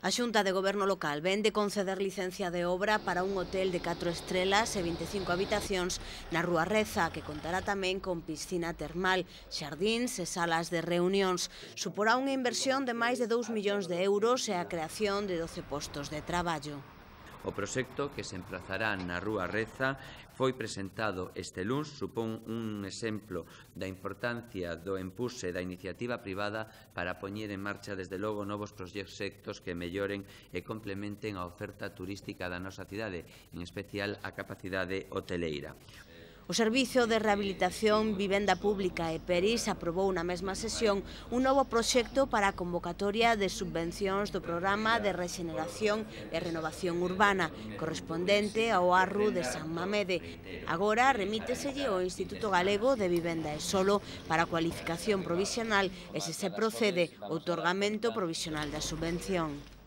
A Xunta de Goberno Local ven de conceder licencia de obra para un hotel de 4 estrelas e 25 habitacións na Rúa Reza, que contará tamén con piscina termal, xardíns e salas de reunións. Suporá unha inversión de máis de 2 millóns de euros e a creación de 12 postos de traballo. O proxecto que se emplazará na Rúa Reza foi presentado este luns, supón un exemplo da importancia do empuse da iniciativa privada para poñer en marcha desde logo novos proxectos que melloren e complementen a oferta turística da nosa cidade, en especial a capacidade hoteleira. O Servicio de Rehabilitación Vivenda Pública e Peris aprobou na mesma sesión un novo proxecto para a convocatoria de subvencións do Programa de Regeneración e Renovación Urbana, correspondente ao Arru de San Mamede. Agora remíteselle ao Instituto Galego de Vivenda e Solo para a cualificación provisional e se se procede o otorgamento provisional da subvención.